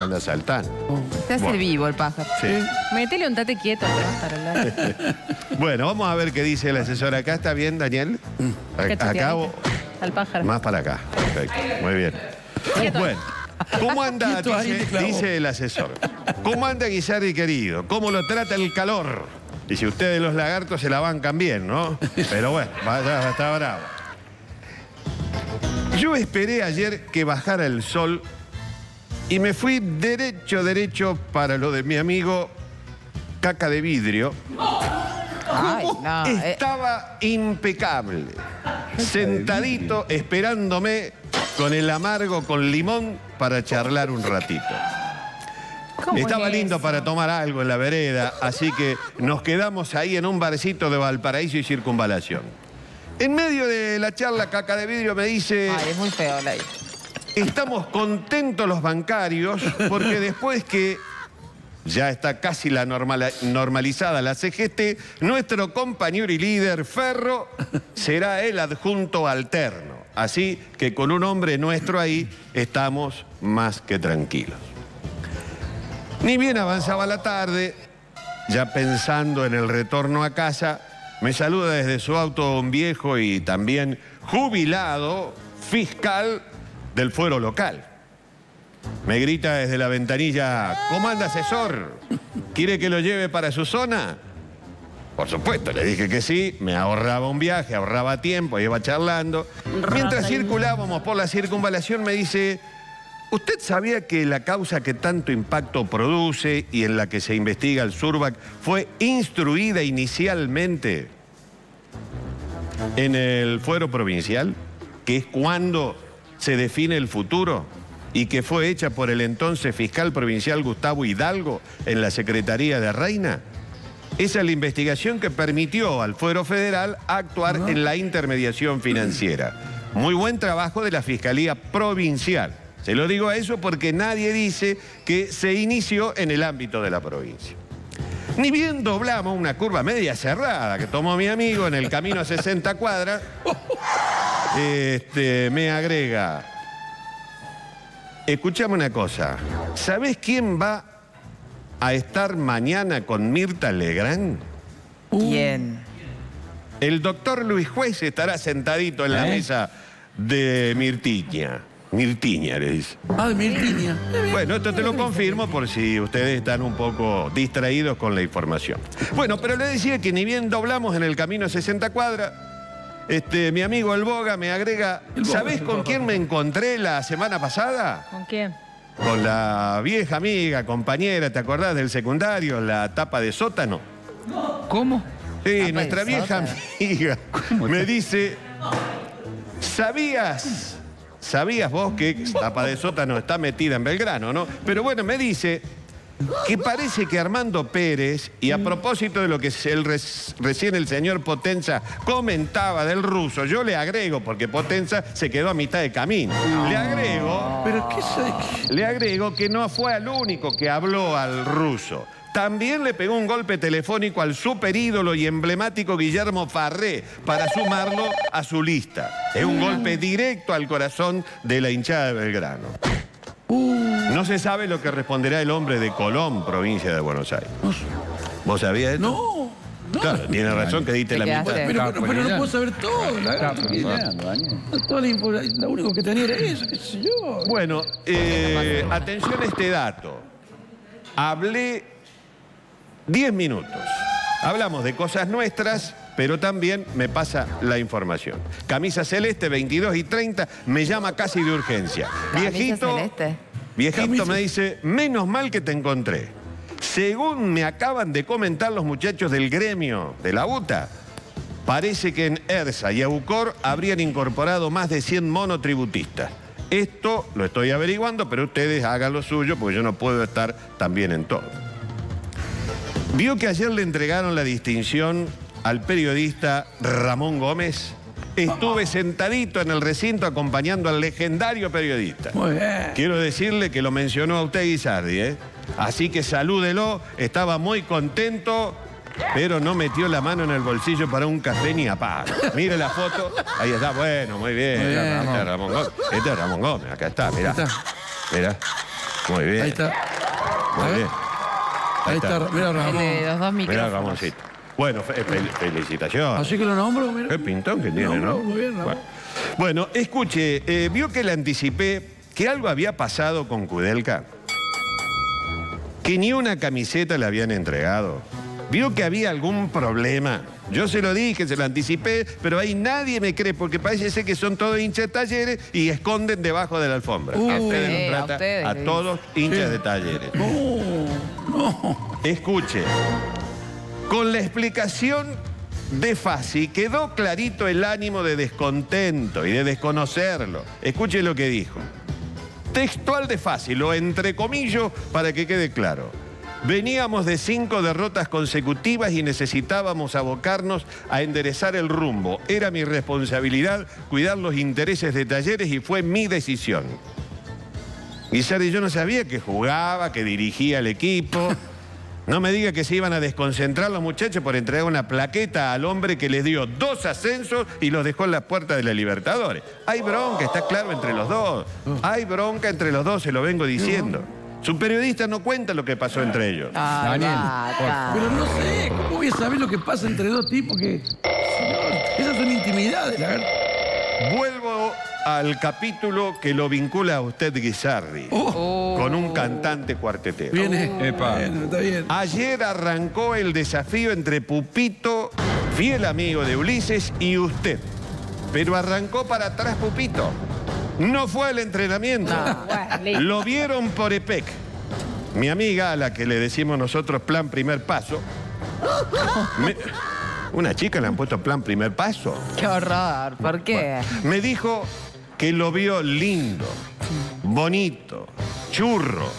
anda saltando. Se hace Bueno. el vivo el pájaro. Sí. Métele un tate quieto va lado. Bueno, vamos a ver qué dice el asesor. ¿Acá está bien, Daniel? Acá A- Acá chequeadito. o Al pájaro. más para acá. Perfecto, muy bien. Quieto. Bueno, ¿cómo anda, Quieto ahí, dice, te clavó. dice el asesor? ¿Cómo anda Guisardi querido? ¿Cómo lo trata el calor? Y si ustedes los lagartos se la bancan bien, ¿no? Pero bueno, vaya, está bravo. Yo esperé ayer que bajara el sol y me fui derecho, derecho para lo de mi amigo Caca de Vidrio. Ay, no. eh, Estaba impecable, sentadito esperándome con el amargo con limón para charlar un ratito. ¿cómo Estaba es lindo eso? para tomar algo en la vereda, así que nos quedamos ahí en un barcito de Valparaíso y Circunvalación. En medio de la charla, Caca de Vidrio me dice... Ay, es muy feo la Estamos contentos los bancarios porque después que ya está casi la normalizada la CGT, nuestro compañero y líder Ferro será el adjunto alterno. Así que con un hombre nuestro ahí estamos más que tranquilos. Ni bien avanzaba la tarde, ya pensando en el retorno a casa, me saluda desde su auto un viejo y también jubilado fiscal del fuero local. Me grita desde la ventanilla, ¿cómo anda asesor? ¿Quiere que lo lleve para su zona? Por supuesto, le dije que sí, me ahorraba un viaje, ahorraba tiempo, iba charlando. Mientras circulábamos por la circunvalación me dice, ¿usted sabía que la causa que tanto impacto produce y en la que se investiga el Surbac fue instruida inicialmente en el fuero provincial, que es cuando se define el futuro y que fue hecha por el entonces fiscal provincial Gustavo Hidalgo en la Secretaría de Reina? Esa es la investigación que permitió al Fuero Federal actuar en la intermediación financiera. Muy buen trabajo de la Fiscalía Provincial. Se lo digo a eso porque nadie dice que se inició en el ámbito de la provincia. Ni bien doblamos una curva media cerrada que tomó mi amigo en el camino a 60 cuadras, este, me agrega, escuchame una cosa, ¿sabés quién va a estar mañana con Mirta Legrand? ¿Quién? El doctor Luis Juez estará sentadito en la ¿Eh? mesa de Mirtiña. Mirtiña, le dice. Ah, de Mirtiña. Bueno, esto te lo confirmo por si ustedes están un poco distraídos con la información. Bueno, pero le decía que ni bien doblamos en el camino 60 cuadras, este, mi amigo El Boga me agrega, ¿sabés con quién me encontré la semana pasada? ¿Con quién? Con la vieja amiga, compañera, ¿te acordás del secundario, la tapa de sótano? ¿Cómo? Sí, nuestra vieja amiga me dice, ¿sabías, sabías vos que tapa de sótano está metida en Belgrano, no? Pero bueno, me dice que parece que Armando Pérez, y a propósito de lo que el res- recién el señor Potenza comentaba del ruso, yo le agrego, porque Potenza se quedó a mitad de camino, le agrego... ¿Pero qué? Le agrego que no fue al único que habló al ruso. También le pegó un golpe telefónico al superídolo y emblemático Guillermo Farré para sumarlo a su lista. Es un golpe directo al corazón de la hinchada de Belgrano. No se sabe lo que responderá el hombre de Colón, provincia de Buenos Aires. ¿Vos sabías esto? No. no. Claro, tiene razón que diste Te la mitad. Pero, pero, pero no puedo saber todo. La, toda la lo único que tenía era eso, qué sé yo. Bueno, eh, atención a este dato. Hablé 10 minutos. Hablamos de cosas nuestras, pero también me pasa la información. Camisa celeste, 22 y 30, me llama casi de urgencia. Camisa Viejito, celeste. viejito Camisa- me dice, menos mal que te encontré. Según me acaban de comentar los muchachos del gremio de la UTA, Parece que en ERSA y AUCOR habrían incorporado más de 100 monotributistas. Esto lo estoy averiguando, pero ustedes hagan lo suyo porque yo no puedo estar también en todo. ¿Vio que ayer le entregaron la distinción al periodista Ramón Gómez? Estuve sentadito en el recinto acompañando al legendario periodista. Muy bien. Quiero decirle que lo mencionó a usted Guisardi, ¿eh? Así que salúdelo, estaba muy contento, pero no metió la mano en el bolsillo para un café ni a. Mire la foto, ahí está, bueno, muy bien. Muy bien. Este es Ramón Gómez, este es Ramón Gómez, acá está, mirá. Está. Mirá. Muy bien. Ahí está. Muy bien. Ahí está. Mira, El de Ramón. los dos Mira, micrófonos. Ramoncito. Bueno, fe- fel- felicitaciones. Así que lo nombro, mira. Qué pintón que tiene, No, ¿no? muy bien, Ramón. bueno. Bueno, escuche, eh, ¿vio que le anticipé que algo había pasado con Kudelka? Que ni una camiseta le habían entregado. ¿Vio que había algún problema? Yo se lo dije, se lo anticipé, pero ahí nadie me cree porque parece ser que son todos hinchas de talleres y esconden debajo de la alfombra. Uh. a ustedes Sí, los a trata ustedes a todos hinchas Sí. de talleres. No, no. Escuche, con la explicación de Fasi quedó clarito el ánimo de descontento y de desconocerlo. Escuche lo que dijo. Textual de Fasi, lo entrecomillo para que quede claro. Veníamos de cinco derrotas consecutivas y necesitábamos abocarnos a enderezar el rumbo. Era mi responsabilidad cuidar los intereses de talleres y fue mi decisión. Guisardi, yo no sabía que jugaba, que dirigía el equipo. No me diga que se iban a desconcentrar los muchachos por entregar una plaqueta al hombre que les dio dos ascensos y los dejó en la puerta de la Libertadores. Hay bronca, está claro, entre los dos. Hay bronca entre los dos, se lo vengo diciendo. Su periodista no cuenta lo que pasó entre ellos. Ay, Daniel. Pero no sé, ¿cómo voy a saber lo que pasa entre dos tipos que. Señor, esas son intimidades, la verdad. Vuelvo al capítulo que lo vincula a usted, Guisardi, Oh, con un cantante cuartetero. viene. Epa. Bueno, está bien. Ayer arrancó el desafío entre Pupito, fiel amigo de Ulises, y usted. Pero arrancó para atrás Pupito. No fue al entrenamiento. No, bueno, listo. Lo vieron por EPEC. Mi amiga, a la que le decimos nosotros plan primer paso. me- una chica le han puesto plan primer paso. Qué horror. ¿Por qué? Me dijo que lo vio lindo, bonito, churro,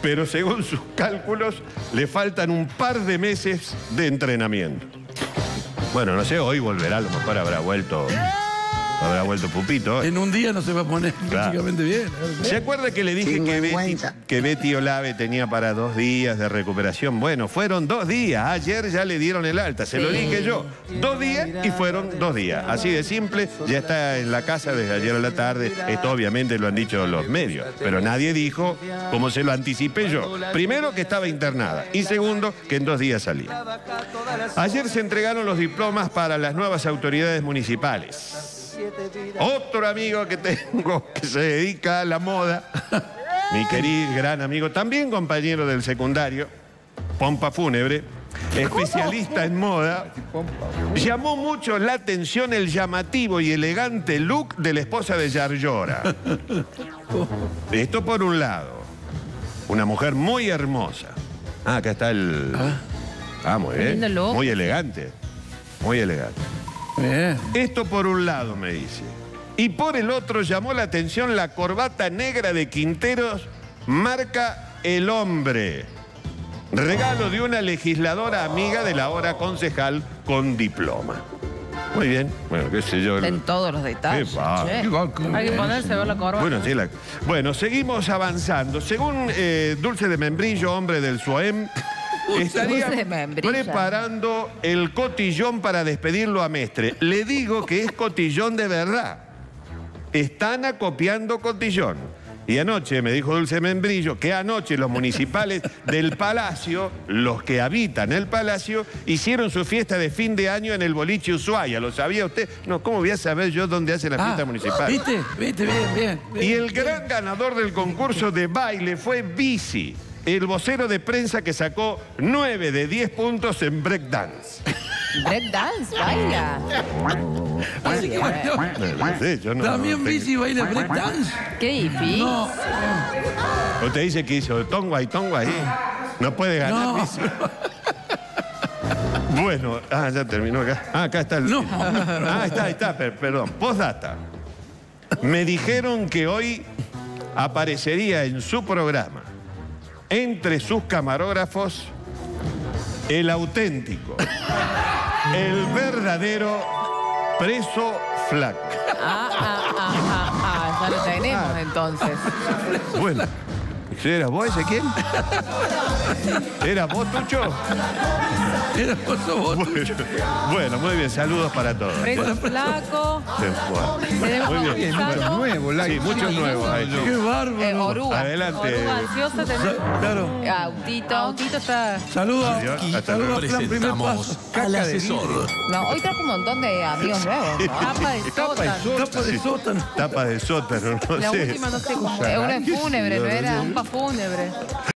pero según sus cálculos le faltan un par de meses de entrenamiento. Bueno, no sé, hoy volverá, a lo mejor habrá vuelto, habrá vuelto Pupito. En un día no se va a poner Claro. físicamente bien. ¿Se acuerda que le dije que Betty, que Betty Olave tenía para dos días de recuperación? Bueno, fueron dos días. Ayer ya le dieron el alta, se lo dije yo. Dos días y fueron dos días. Así de simple, ya está en la casa desde ayer a la tarde. Esto obviamente lo han dicho los medios, pero nadie dijo como se lo anticipé yo. Primero, que estaba internada y segundo, que en dos días salía. Ayer se entregaron los diplomas para las nuevas autoridades municipales. Otro amigo que tengo que se dedica a la moda, mi querido gran amigo, también compañero del secundario, Pompa Fúnebre, especialista en moda, llamó mucho la atención el llamativo y elegante look de la esposa de Yarlora. Esto por un lado, una mujer muy hermosa. Ah, acá está el... Ah, muy bien. Muy elegante, muy elegante. Bien. Esto por un lado, me dice. Y por el otro llamó la atención la corbata negra de Quinteros, marca El Hombre. Regalo de una legisladora amiga de la hora concejal con diploma. Muy bien. Bueno, qué sé yo. En todos los detalles. Qué va. che. Qué va, qué Hay que ponerse a ver la corbata. Bueno, sí, la- bueno, seguimos avanzando. Según eh, Dulce de Membrillo, hombre del SUAEM, estaría preparando el cotillón para despedirlo a Mestre. Le digo que es cotillón de verdad. Están acopiando cotillón. Y anoche me dijo Dulce Membrillo que anoche los municipales del Palacio, los que habitan el Palacio, hicieron su fiesta de fin de año en el boliche Ushuaia. ¿Lo sabía usted? No, ¿cómo voy a saber yo dónde hace la fiesta Ah, municipal? ¿Viste? ¿Viste? Bien, bien. bien. Y el gran ganador del concurso de baile fue Bici, el vocero de prensa que sacó 9 de 10 puntos en breakdance. Break dance, baila. Así que bien. bueno. No sé, yo no- También bici baila breakdance. Qué difícil. No, Usted dice que hizo tongo y tongo ahí. No puede ganar no. Bici. Bueno, ah, ya terminó acá. Ah, acá está el. No. Ah, está, ahí está, per- perdón. Postdata. Me dijeron que hoy aparecería en su programa, entre sus camarógrafos, el auténtico, el verdadero preso flaco. Ah, ah, ah, ah, ah, ya lo tenemos entonces. Bueno, ¿Eras vos, Ezequiel? ¿Eras vos, Tucho? Era vos, sos vos. Bueno, bueno, muy bien, saludos para todos. Preso flaco. Se fue. Tenemos Muy bien. Gonzalo. nuevos. Sí, muchos nuevos. Qué Eh, bárbaro. oruga. Adelante. Oruga ansiosa tenemos. Claro. Autito. Autito está. Plan Primer Presentamos al asesor. No, hoy trajo un montón de amigos nuevos. ¿no? Tapa de sótano. Tapa de sótano. Tapa de sótano, no La sé. última no sé cómo. Una en fúnebre, ¿no era? Fúnebre.